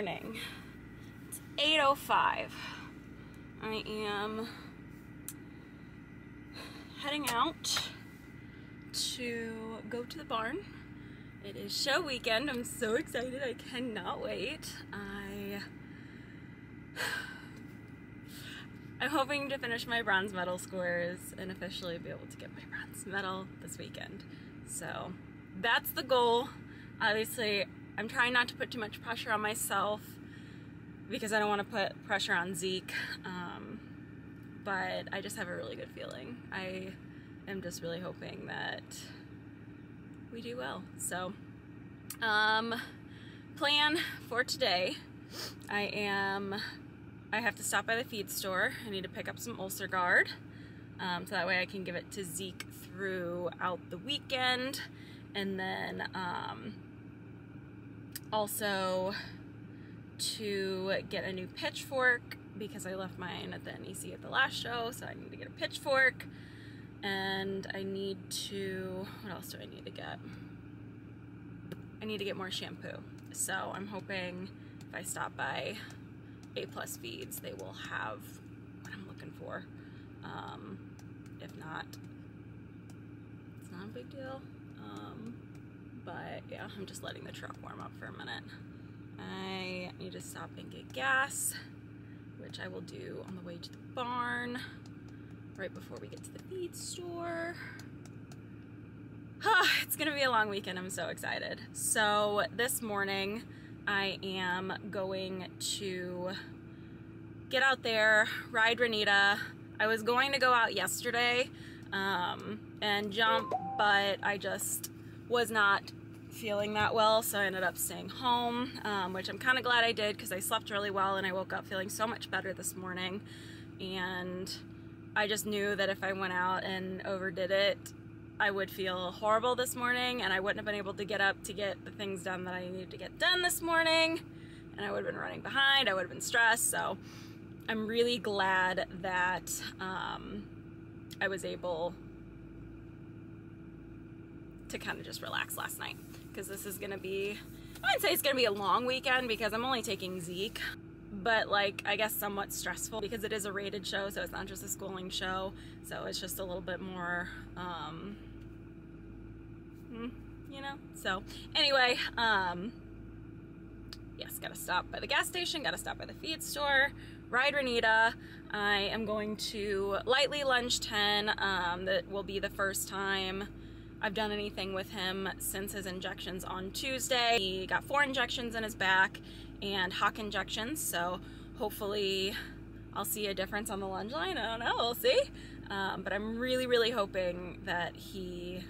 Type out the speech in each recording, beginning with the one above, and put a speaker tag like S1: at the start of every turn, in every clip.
S1: Morning. It's 8.05. I am heading out to go to the barn. It is show weekend. I'm so excited. I cannot wait. I... I'm hoping to finish my bronze medal scores and officially be able to get my bronze medal this weekend. So that's the goal. Obviously, I'm trying not to put too much pressure on myself because I don't want to put pressure on Zeke. Um, but I just have a really good feeling. I am just really hoping that we do well. So, um, plan for today. I am, I have to stop by the feed store. I need to pick up some UlcerGuard. Um, so that way I can give it to Zeke throughout the weekend. And then, um, also to get a new pitchfork because I left mine at the NEC at the last show, so I need to get a pitchfork. And I need to, what else do I need to get? I need to get more shampoo. So I'm hoping if I stop by A Plus Feeds, they will have what I'm looking for. Um, if not, it's not a big deal. But yeah, I'm just letting the truck warm up for a minute. I need to stop and get gas, which I will do on the way to the barn right before we get to the feed store. it's gonna be a long weekend, I'm so excited. So this morning, I am going to get out there, ride Ranita. I was going to go out yesterday um, and jump, but I just was not feeling that well, so I ended up staying home, um, which I'm kind of glad I did because I slept really well and I woke up feeling so much better this morning. And I just knew that if I went out and overdid it, I would feel horrible this morning and I wouldn't have been able to get up to get the things done that I needed to get done this morning. And I would have been running behind, I would have been stressed. So I'm really glad that um, I was able to kind of just relax last night because this is gonna be, I wouldn't say it's gonna be a long weekend because I'm only taking Zeke, but like I guess somewhat stressful because it is a rated show, so it's not just a schooling show, so it's just a little bit more, um, hmm, you know. So anyway, um, yes, gotta stop by the gas station, gotta stop by the feed store, ride Ranita. I am going to lightly lunge 10. Um, that will be the first time I've done anything with him since his injections on Tuesday. He got four injections in his back and hock injections, so hopefully I'll see a difference on the lunge line. I don't know, we'll see. Um, but I'm really, really hoping that he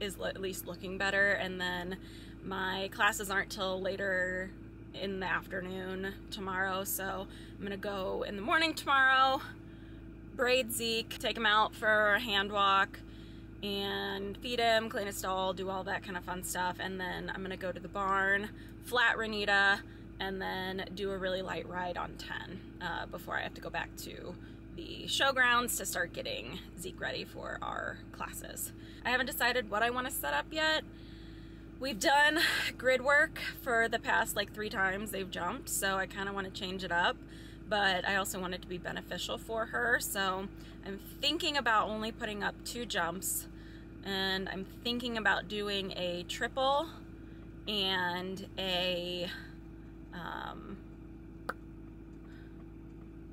S1: is at least looking better. And then my classes aren't till later in the afternoon tomorrow, so I'm gonna go in the morning tomorrow, braid Zeke, take him out for a hand walk, and feed him, clean his stall, do all that kind of fun stuff. And then I'm gonna go to the barn, flat Ranita, and then do a really light ride on 10 uh, before I have to go back to the showgrounds to start getting Zeke ready for our classes. I haven't decided what I want to set up yet. We've done grid work for the past like three times they've jumped, so I kind of want to change it up but I also want it to be beneficial for her. So I'm thinking about only putting up two jumps and I'm thinking about doing a triple and a um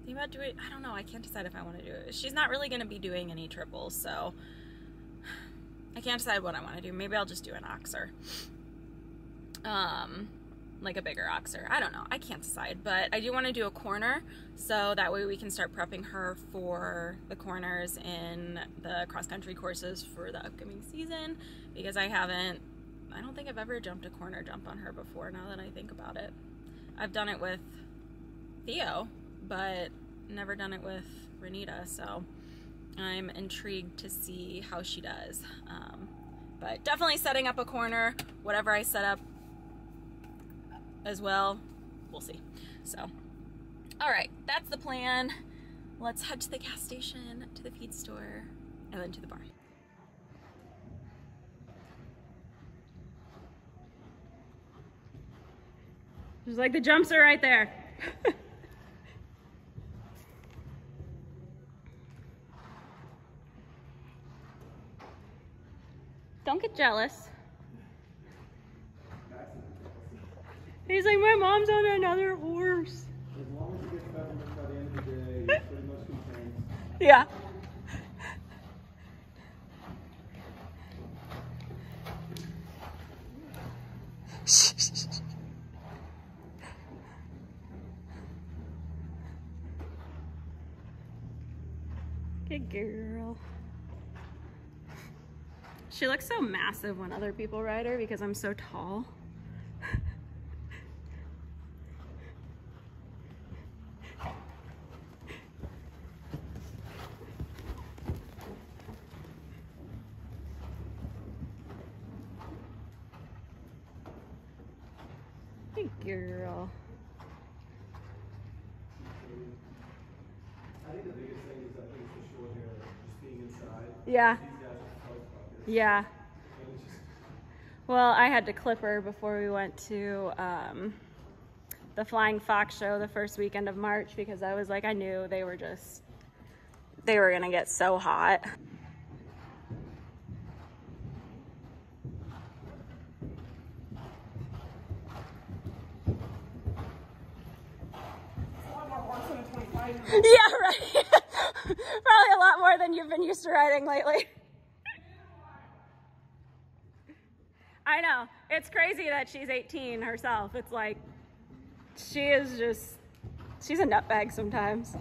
S1: think about doing I don't know I can't decide if I want to do it. She's not really going to be doing any triples so I can't decide what I want to do. Maybe I'll just do an oxer. Um like a bigger oxer. I don't know. I can't decide, but I do want to do a corner so that way we can start prepping her for the corners in the cross country courses for the upcoming season because I haven't, I don't think I've ever jumped a corner jump on her before now that I think about it. I've done it with Theo, but never done it with Ranita, so I'm intrigued to see how she does. Um, but definitely setting up a corner, whatever I set up as well. We'll see. So, all right, that's the plan. Let's head to the gas station, to the feed store, and then to the barn. She's like, the jumps are right there. Don't get jealous. He's like, my mom's on another horse.
S2: As long as it gets peppermint by the end of the day, you're pretty much content.
S1: Yeah. Good girl. She looks so massive when other people ride her because I'm so tall. Good girl.
S2: I think the biggest thing is I think it's the short hair, just being inside.
S1: Yeah.
S2: These guys are so fuckers.
S1: Yeah.
S2: And it's just,
S1: Well, I had to clip her before we went to um, the Flying Fox show the first weekend of March because I was like, I knew they were just, they were gonna get so hot. Yeah, right. Probably a lot more to riding lately. I know. It's crazy that she's 18 herself. It's like she is just she's a nutbag sometimes.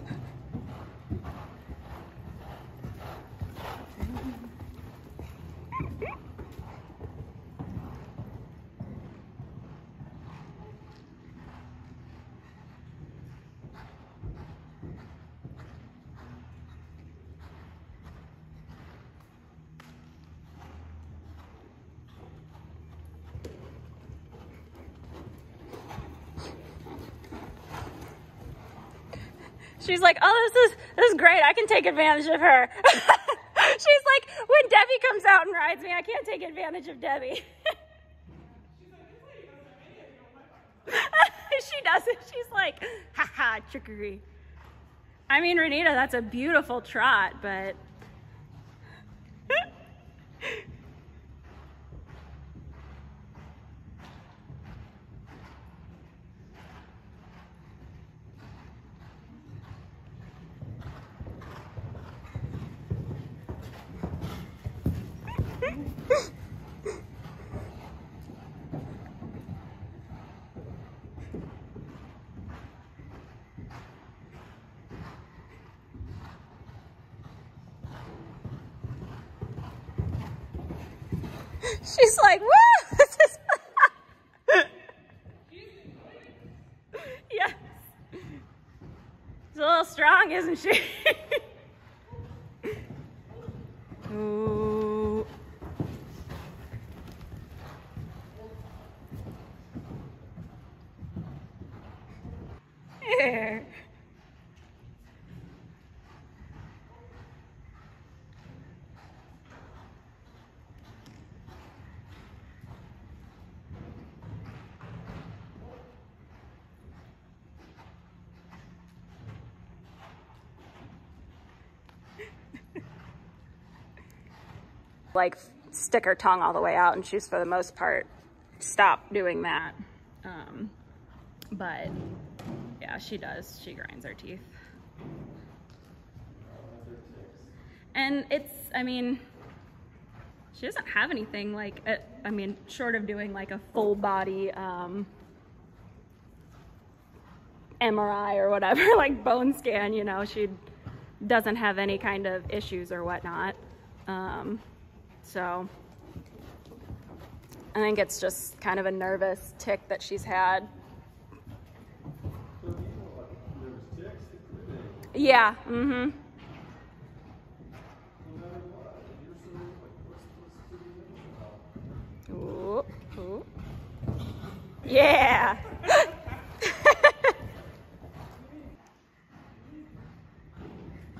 S1: She's like, "Oh, this is this is great. I can take advantage of her." she's like, "When Debbie comes out and rides me, I can't take advantage of Debbie." she doesn't. She's like, "Ha ha, trickery." I mean, Ranita, that's a beautiful trot, but she's like, "Woo!" This is yes. She's a little strong, isn't she? Ooh. Here. Like stick her tongue all the way out and she's for the most part stop doing that. Um, but yeah she does. She grinds her teeth. And it's i mean she doesn't have anything like uh, i mean short of doing like a full body um, mri or whatever like bone scan you know she doesn't have any kind of issues or whatnot. Um, so I think it's just kind of a nervous tick that she's had. Yeah, mm-hmm. Yeah.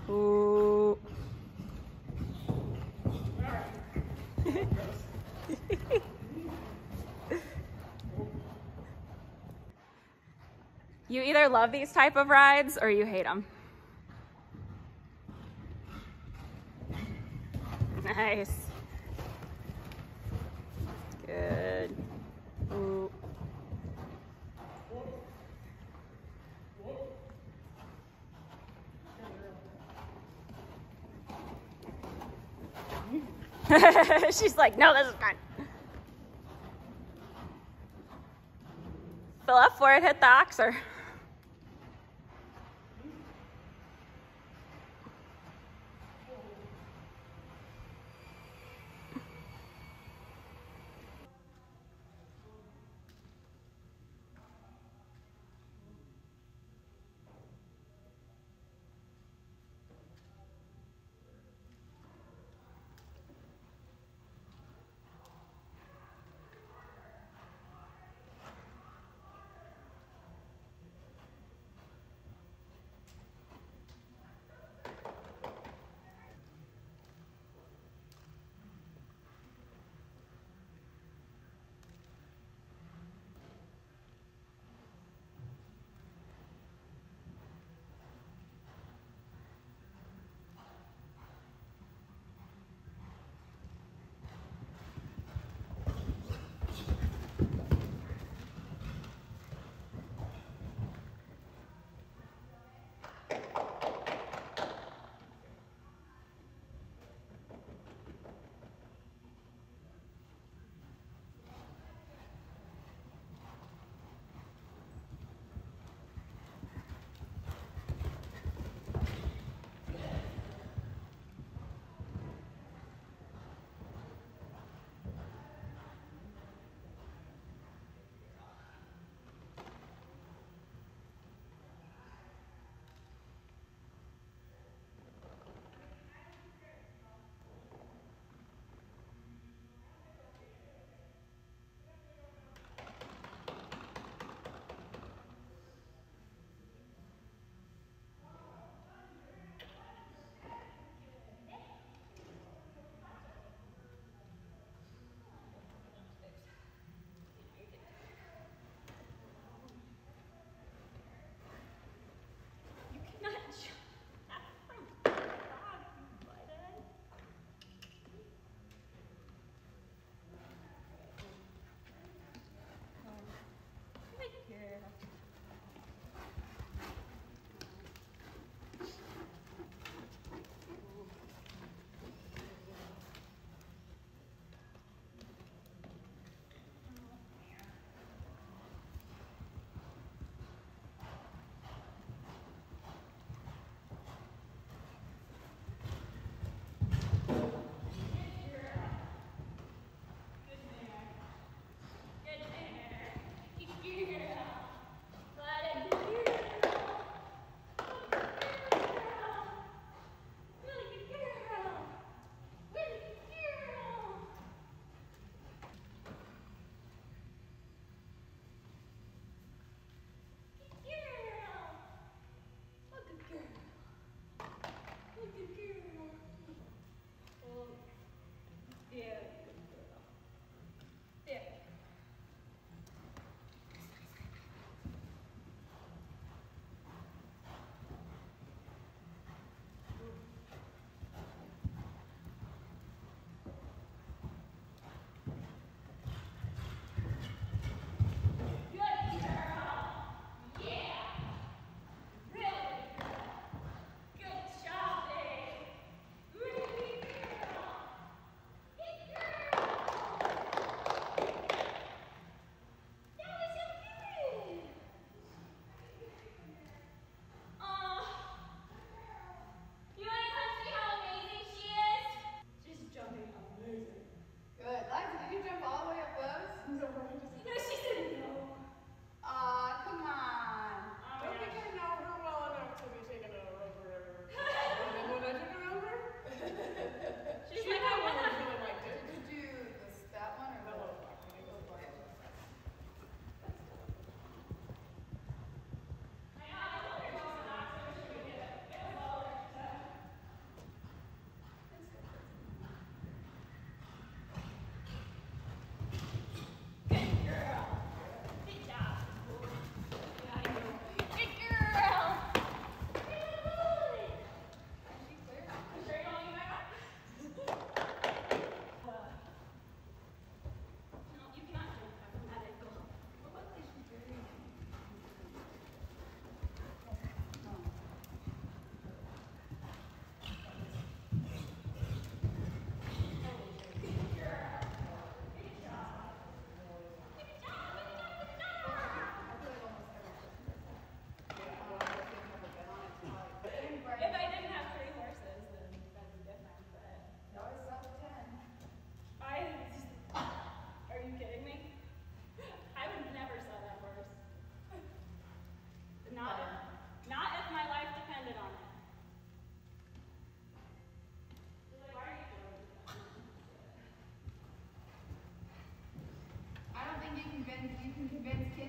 S1: ooh. You either love these type of rides or you hate them. Nice. Good. Ooh. She's like, no, this is fine. The left forward, hit the oxer.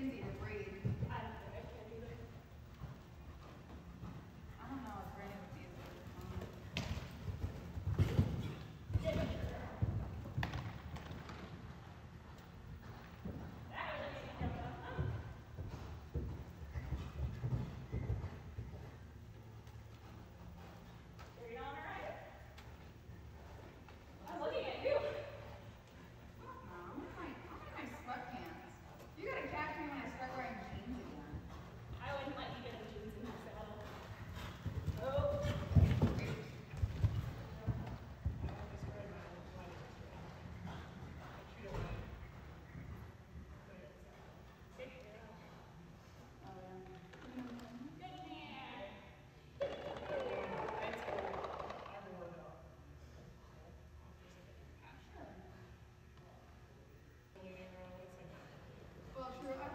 S1: India, through.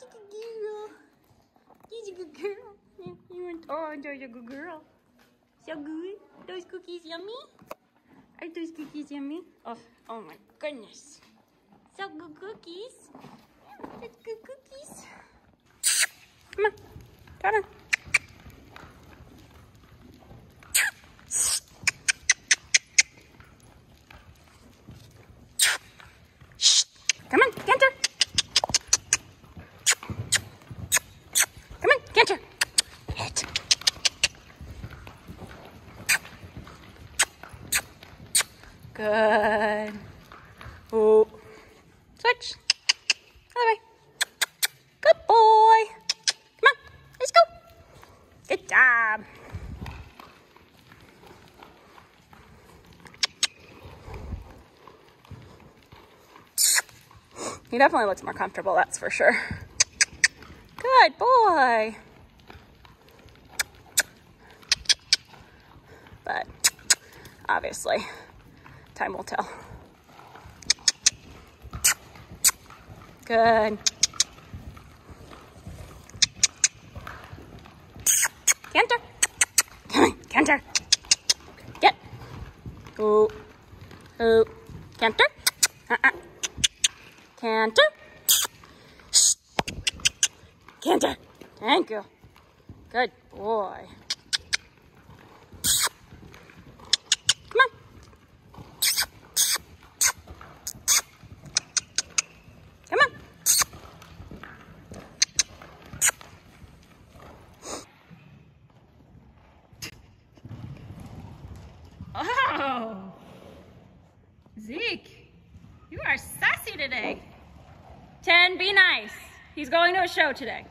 S1: He's a good girl. He's a good girl. You want, oh, Joe's a good girl. So good. Those cookies yummy? Are those cookies yummy? Oh, oh my goodness. So good cookies. That's good cookies. Come on. Come on. Shh. Come on, Canter. Come on, Canter. Hit. Good. Oh. Switch. Other way. Good boy. Come on, let's go. Good job. He definitely looks more comfortable, that's for sure. Good boy. But obviously, time will tell. Good. Canter. Come on, Canter. Get. Oh. Oh. Canter. Uh-uh. Canter. Canter. Thank you. Good boy. Come on. Come on. Oh, Zeke, you are sassy today. 10, be nice. He's going to a show today.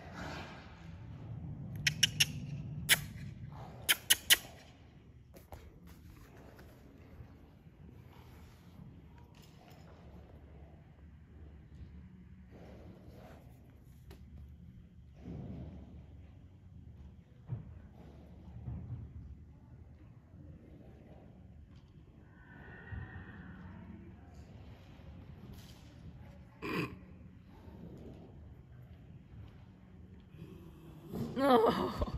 S1: Oh.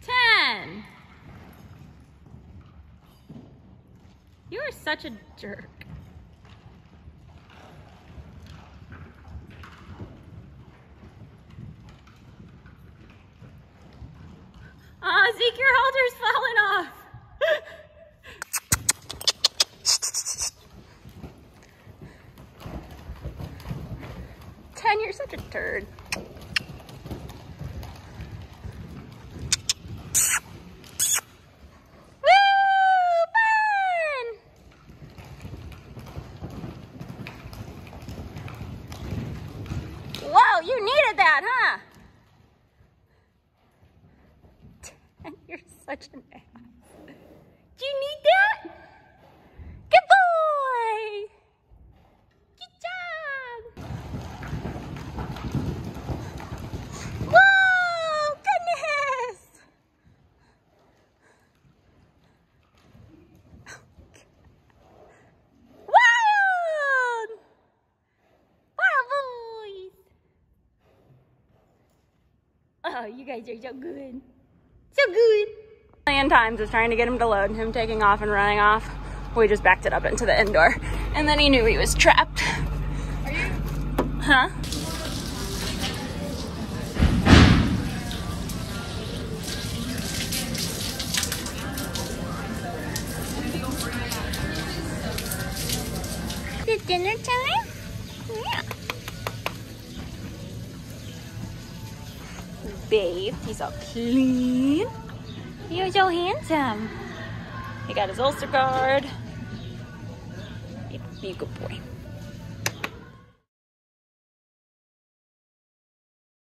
S1: Ten. You are such a jerk. Ten, you're such a turd. Woo! Fun! Whoa, you needed that, huh? Ten, you're such an ass. Do you need that? Good boy! Good job! Whoa! Goodness! Wild! Wild boys! Oh, you guys are so good. So good. A million times was trying to get him to load, him taking off and running off. We just backed it up into the indoor. And then he knew he was trapped. Are you? Huh? Is it dinner time? He's all clean. You're so handsome. He got his UlcerGuard. A good boy.